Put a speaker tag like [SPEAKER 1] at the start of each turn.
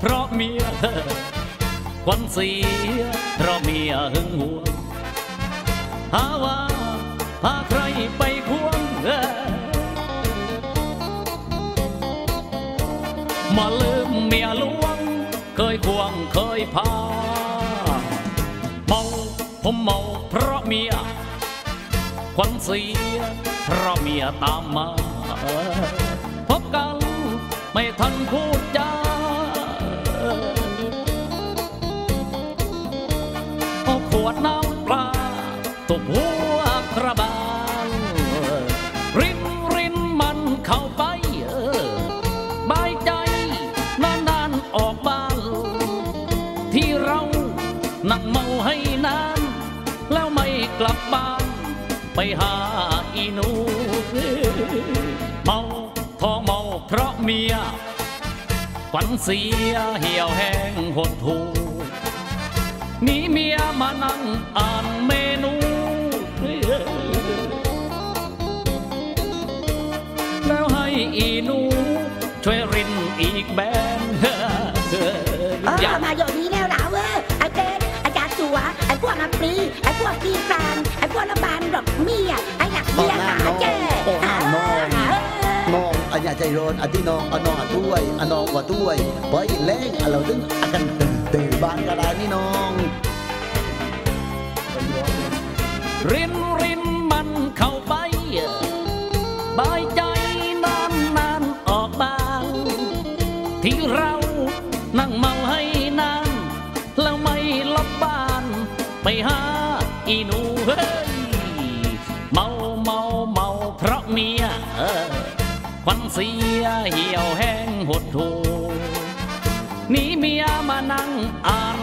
[SPEAKER 1] เพราะเมียควันเสียเพราะเมียหึงหวงหาว่าพาใครไปควงเอ้ยมาลืมเมียลวง เคยควงเคยพาเมาผมเมาเพราะเมียควันเสียเพราะเมียตามมา พบกันไม่ทันพูด วดน้ำปลาตบหัวกระบาลรินรินมันเข้าไปเออบายใจนานนานๆออกบ้าน ที่เรานั่งเมาให้นาน แล้วไม่กลับบ้าน ไปหาอีนูเมาท้องเมาเพราะเมียฝันเสียเหี่ยวแห้งหดหู หนีเมียมานั่งอ่านเมนูแล้วให้อีนูช่วยรินอีกแบน
[SPEAKER 2] เออมาอยู่นี้แล้วเหรอเว้ยไอ้เป็นไอ้จ่าสัวไอ้พวกอัปรีไอ้พวกกีกลางไอ้พวกระบานดอกเมียไอ้หนักเมียหาแก่
[SPEAKER 3] อ้ห้ามมองมองอันยาใจร้อนอันที่น้องอันน้องอันถ้วยอันน้องว่าถ้วยเพราะอีแรงอันเราถึงอากัน ตื่นบ้านก็ได้นี่น้อง
[SPEAKER 1] รินรินมันเข้าไปบายใจนานนานออกบางที่เรานั่งเมาให้นาน แล้วไม่ลับบ้าน ไปหาอีหนูเฮ้ยเมาเมาเมาเพราะเมียควันเสียเหี่ยวแห้งหดหู นีเมียมานั่งอ่าน